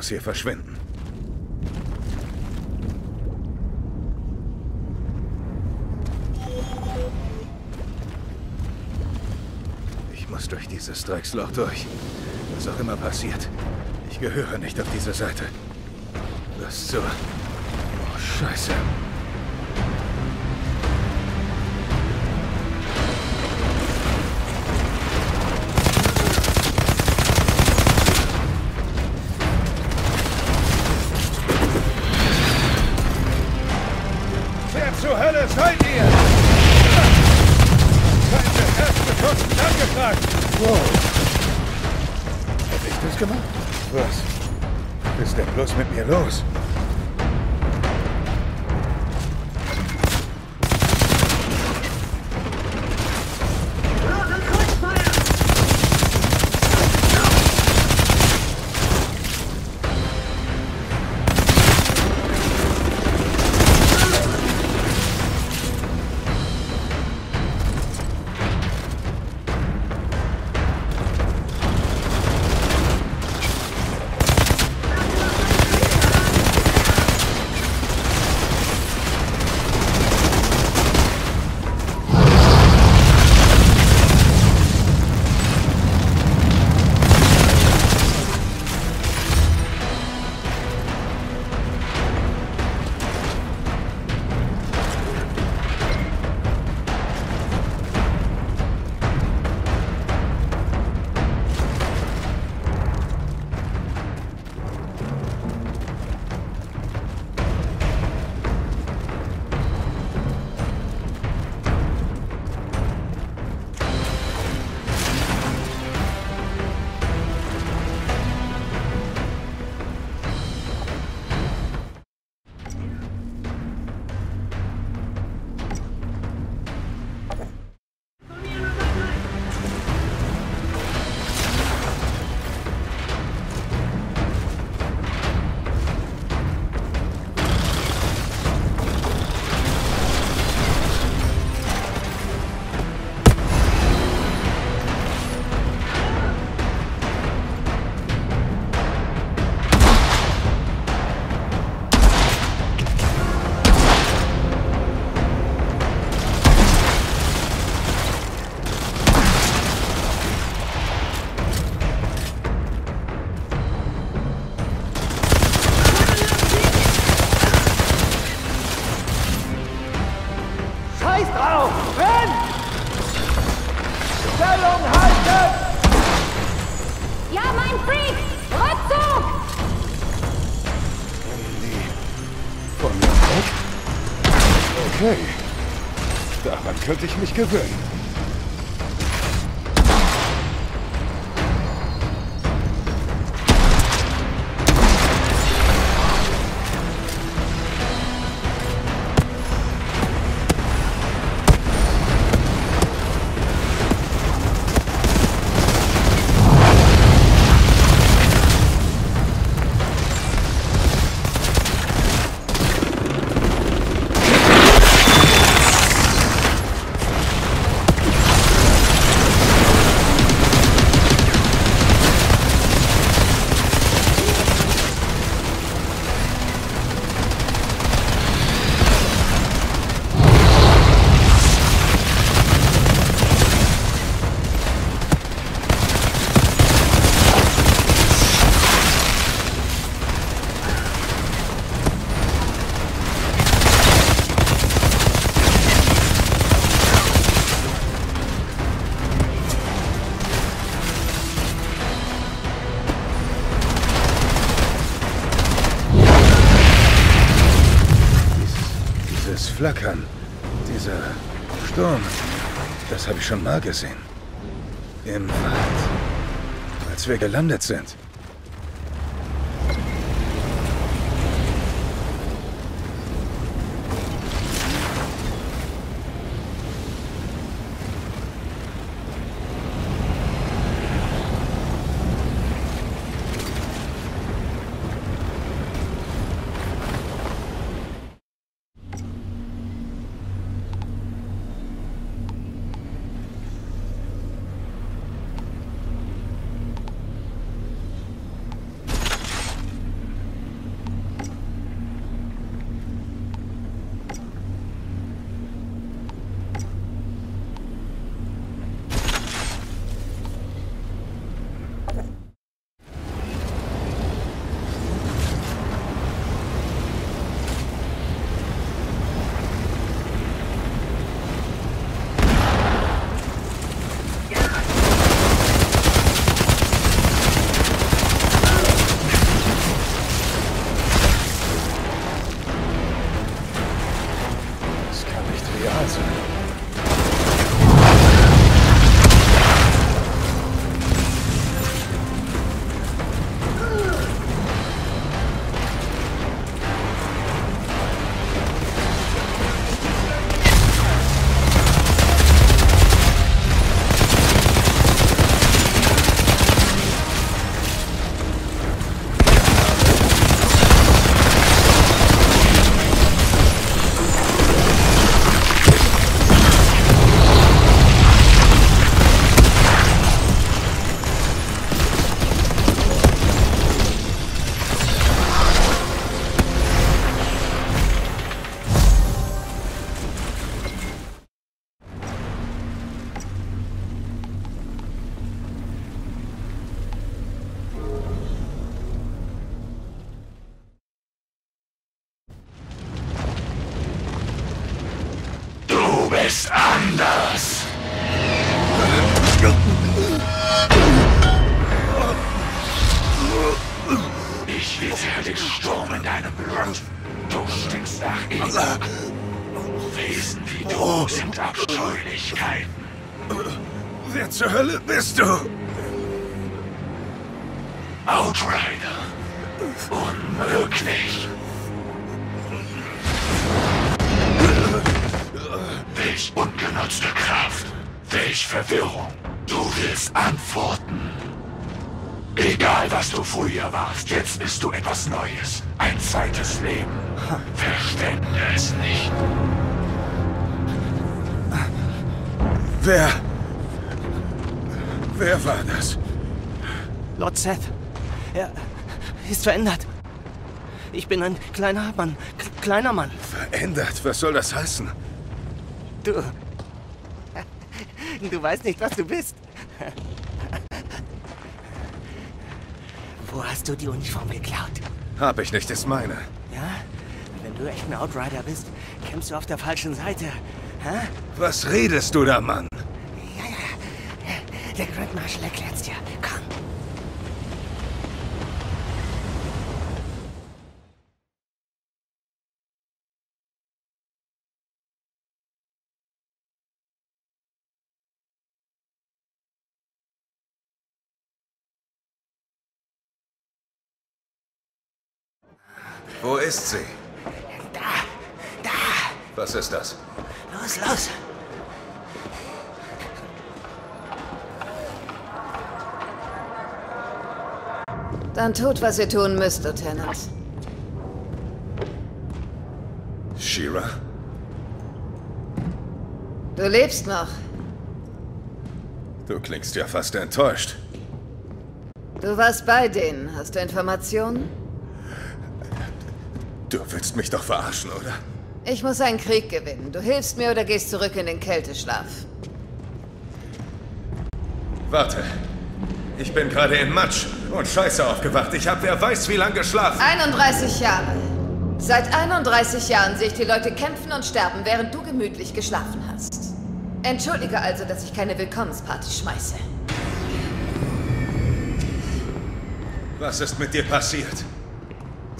Muss hier verschwinden. Ich muss durch dieses Drecksloch durch. Was auch immer passiert. Ich gehöre nicht auf diese Seite. Was zur... Oh, Scheiße. Was ist denn könnte ich mich gewöhnen. Flackern, dieser Sturm, das habe ich schon mal gesehen. Im Wald. Als wir gelandet sind. Du bist anders. Ich witter den Sturm in deinem Blut. Du stinkst nach Ego. Wesen wie du sind Abscheulichkeiten. Wer zur Hölle bist du? Outrider. Unmöglich. Welch ungenutzte Kraft. Welch Verwirrung. Du willst Antworten. Egal, was du früher warst, jetzt bist du etwas Neues. Ein zweites Leben. Verstände es nicht. Wer? Wer war das? Lord Seth. Er ist verändert. Ich bin ein kleiner Mann. K kleiner Mann. Verändert? Was soll das heißen? Du. Du weißt nicht, was du bist. Wo hast du die Uniform geklaut? Hab ich nicht, ist meine. Ja? Wenn du echt ein Outrider bist, kämpfst du auf der falschen Seite. Hä? Was redest du da, Mann? Ja, ja. Der Grand Marshal erklärt's dir. Wo ist sie? Da, da. Was ist das? Los, los. Dann tut, was ihr tun müsst, Lieutenant. Shira? Du lebst noch. Du klingst ja fast enttäuscht. Du warst bei denen. Hast du Informationen? Du willst mich doch verarschen, oder? Ich muss einen Krieg gewinnen. Du hilfst mir oder gehst zurück in den Kälteschlaf. Warte. Ich bin gerade in Matsch und Scheiße aufgewacht. Ich habe wer weiß wie lang geschlafen. 31 Jahre. Seit 31 Jahren sehe ich die Leute kämpfen und sterben, während du gemütlich geschlafen hast. Entschuldige also, dass ich keine Willkommensparty schmeiße. Was ist mit dir passiert?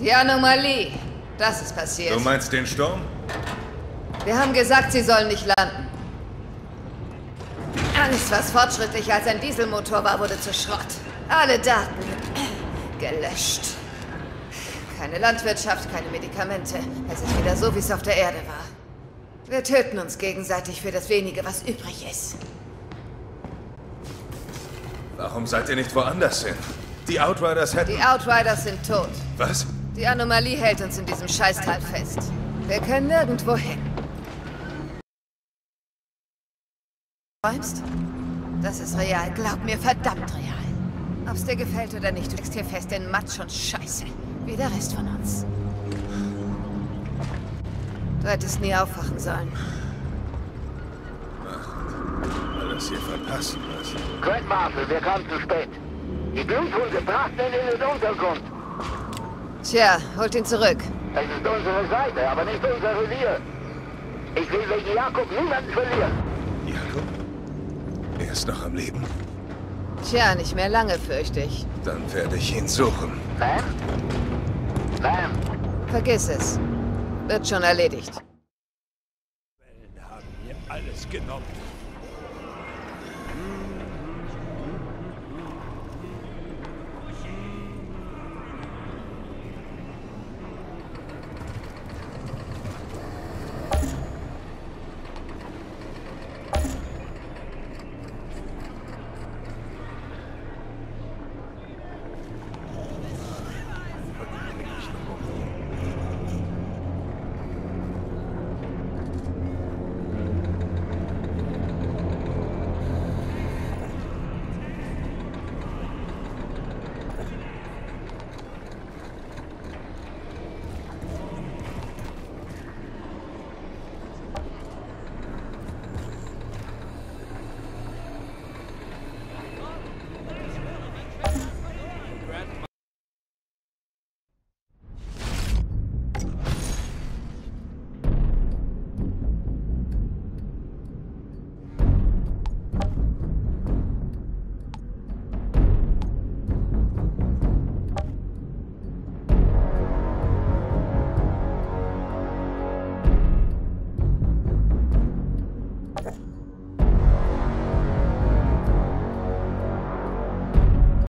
Die Anomalie. Das ist passiert. Du meinst den Sturm? Wir haben gesagt, sie sollen nicht landen. Alles, was fortschrittlicher als ein Dieselmotor war, wurde zu Schrott. Alle Daten gelöscht. Keine Landwirtschaft, keine Medikamente. Es ist wieder so, wie es auf der Erde war. Wir töten uns gegenseitig für das wenige, was übrig ist. Warum seid ihr nicht woanders hin? Die Outriders hätten... Die Outriders sind tot. Was? Die Anomalie hält uns in diesem Scheißtal fest. Wir können nirgendwo hin. Träumst? Das ist real. Glaub mir, verdammt real. Ob's dir gefällt oder nicht, du steckst hier fest in Matsch und Scheiße. Wie der Rest von uns. Du hättest nie aufwachen sollen. Alles hier verpassen, was? Grand Marshal, wir kamen zu spät. Die Bluthunde brachten ihn in den Untergrund. Tja, holt ihn zurück. Es ist unsere Seite, aber nicht unser Revier. Ich will wegen Jakob niemanden verlieren. Jakob? Er ist noch am Leben? Tja, nicht mehr lange, fürchte ich. Dann werde ich ihn suchen. Ma'am? Ma'am? Vergiss es. Wird schon erledigt. haben hier alles genommen.